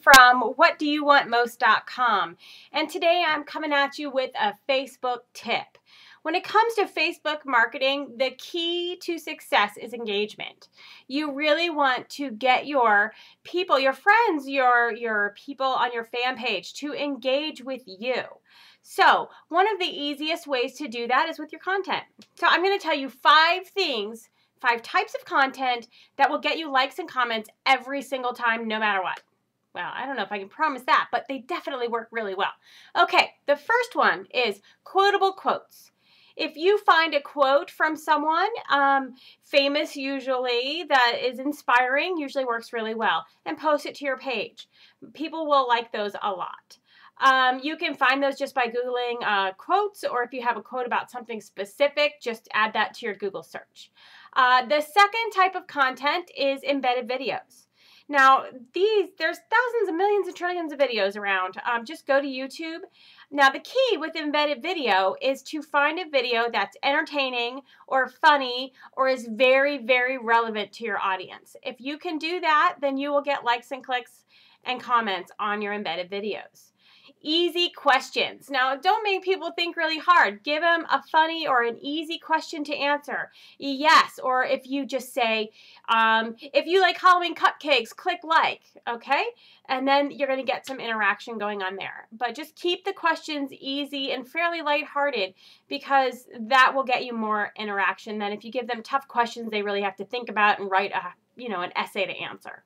from whatdoyouwantmost.com and today I'm coming at you with a Facebook tip. When it comes to Facebook marketing, the key to success is engagement. You really want to get your people, your friends, your, your people on your fan page to engage with you. So, one of the easiest ways to do that is with your content. So, I'm going to tell you five things, five types of content that will get you likes and comments every single time, no matter what. Well, I don't know if I can promise that, but they definitely work really well. Okay, the first one is quotable quotes. If you find a quote from someone, um, famous usually, that is inspiring, usually works really well, and post it to your page. People will like those a lot. Um, you can find those just by Googling uh, quotes, or if you have a quote about something specific, just add that to your Google search. Uh, the second type of content is embedded videos. Now, these there's thousands of millions and trillions of videos around. Um, just go to YouTube. Now, the key with embedded video is to find a video that's entertaining or funny or is very, very relevant to your audience. If you can do that, then you will get likes and clicks and comments on your embedded videos easy questions. Now, don't make people think really hard. Give them a funny or an easy question to answer. Yes, or if you just say, um, if you like Halloween cupcakes, click like, okay? And then you're going to get some interaction going on there. But just keep the questions easy and fairly lighthearted because that will get you more interaction than if you give them tough questions they really have to think about and write a, you know, an essay to answer.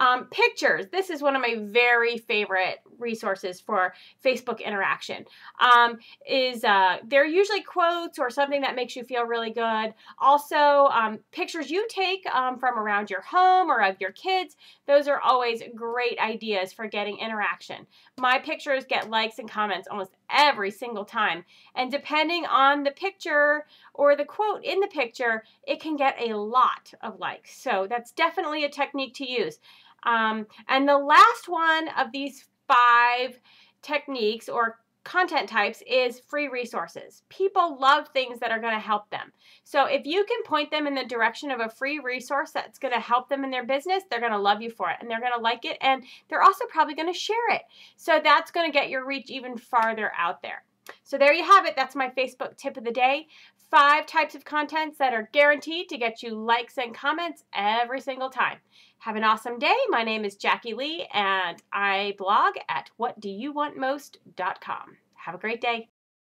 Um, pictures. This is one of my very favorite resources for Facebook interaction. Um, is uh, they're usually quotes or something that makes you feel really good. Also, um, pictures you take um, from around your home or of your kids. Those are always great ideas for getting interaction. My pictures get likes and comments almost every single time. And depending on the picture or the quote in the picture, it can get a lot of likes. So that's definitely a technique to use. Um, and the last one of these five techniques or content types is free resources. People love things that are going to help them. So if you can point them in the direction of a free resource that's going to help them in their business, they're going to love you for it and they're going to like it and they're also probably going to share it. So that's going to get your reach even farther out there. So there you have it. That's my Facebook tip of the day. Five types of contents that are guaranteed to get you likes and comments every single time. Have an awesome day. My name is Jackie Lee, and I blog at whatdoyouwantmost.com. Have a great day.